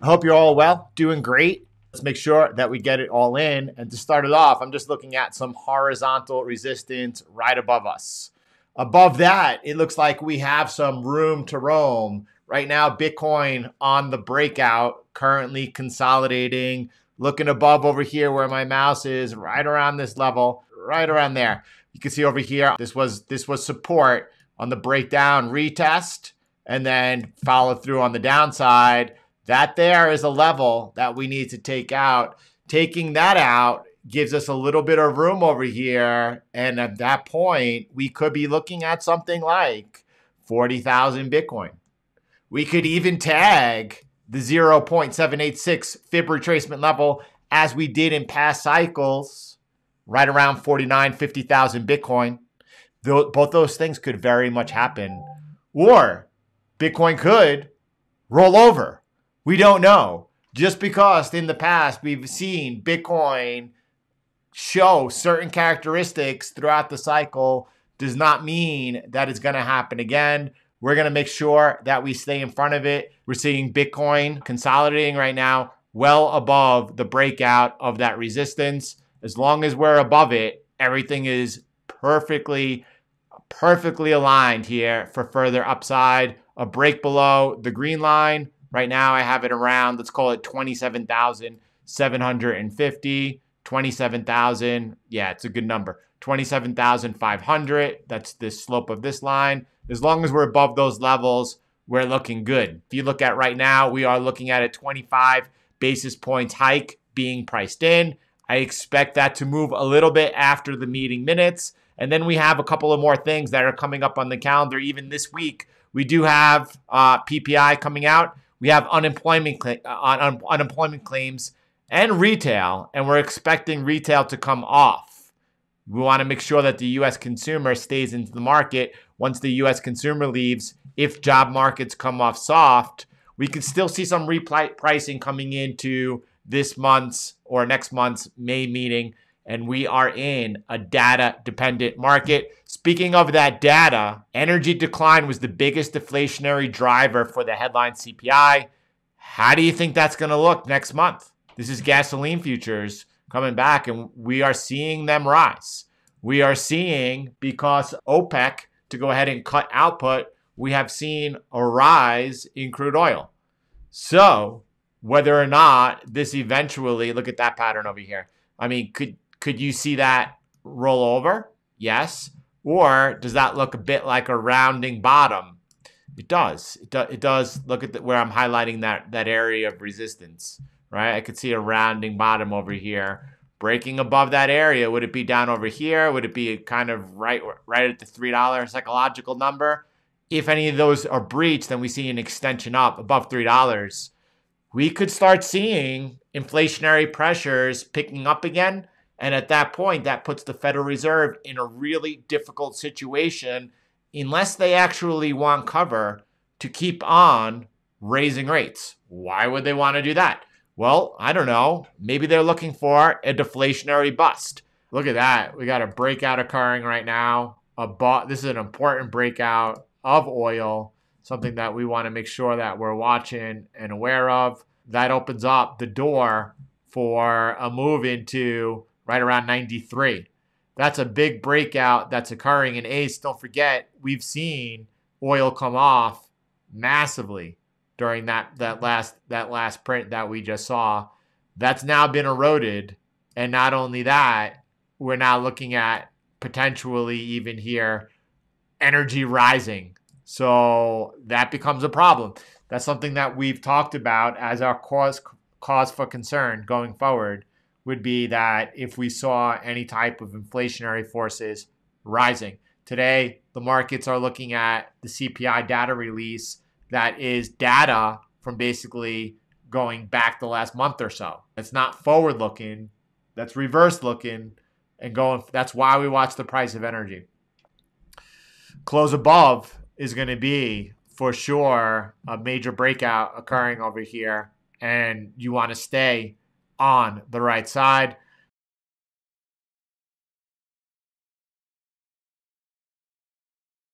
I hope you're all well, doing great. Let's make sure that we get it all in. And to start it off, I'm just looking at some horizontal resistance right above us. Above that, it looks like we have some room to roam. Right now, Bitcoin on the breakout, currently consolidating, looking above over here where my mouse is, right around this level, right around there. You can see over here, this was this was support on the breakdown retest, and then follow through on the downside that there is a level that we need to take out. Taking that out gives us a little bit of room over here. And at that point, we could be looking at something like 40,000 Bitcoin. We could even tag the 0.786 fib retracement level as we did in past cycles, right around 49, 50,000 Bitcoin. Both those things could very much happen. Or Bitcoin could roll over we don't know. Just because in the past we've seen Bitcoin show certain characteristics throughout the cycle does not mean that it's going to happen again. We're going to make sure that we stay in front of it. We're seeing Bitcoin consolidating right now well above the breakout of that resistance. As long as we're above it, everything is perfectly perfectly aligned here for further upside. A break below the green line Right now, I have it around, let's call it 27,750. 27,000. Yeah, it's a good number. 27,500. That's the slope of this line. As long as we're above those levels, we're looking good. If you look at right now, we are looking at a 25 basis points hike being priced in. I expect that to move a little bit after the meeting minutes. And then we have a couple of more things that are coming up on the calendar even this week. We do have uh, PPI coming out. We have unemployment uh, un- unemployment claims and retail, and we're expecting retail to come off. We want to make sure that the U.S. consumer stays into the market. Once the U.S. consumer leaves, if job markets come off soft, we could still see some repricing coming into this month's or next month's May meeting and we are in a data dependent market. Speaking of that data, energy decline was the biggest deflationary driver for the headline CPI. How do you think that's going to look next month? This is gasoline futures coming back, and we are seeing them rise. We are seeing because OPEC to go ahead and cut output, we have seen a rise in crude oil. So, whether or not this eventually, look at that pattern over here. I mean, could could you see that roll over? Yes. Or does that look a bit like a rounding bottom? It does. It, do, it does look at the, where I'm highlighting that, that area of resistance, right? I could see a rounding bottom over here. Breaking above that area, would it be down over here? Would it be kind of right, right at the $3 psychological number? If any of those are breached, then we see an extension up above $3. We could start seeing inflationary pressures picking up again and at that point, that puts the Federal Reserve in a really difficult situation unless they actually want cover to keep on raising rates. Why would they want to do that? Well, I don't know. Maybe they're looking for a deflationary bust. Look at that. We got a breakout occurring right now. A bu- this is an important breakout of oil, something that we want to make sure that we're watching and aware of. That opens up the door for a move into right around 93. That's a big breakout that's occurring. And Ace, don't forget, we've seen oil come off massively during that that mm-hmm. last that last print that we just saw. That's now been eroded. And not only that, we're now looking at potentially even here energy rising. So that becomes a problem. That's something that we've talked about as our cause cause for concern going forward would be that if we saw any type of inflationary forces rising. Today, the markets are looking at the CPI data release that is data from basically going back the last month or so. It's not forward looking, that's reverse looking and going that's why we watch the price of energy. Close above is going to be for sure a major breakout occurring over here and you want to stay on the right side.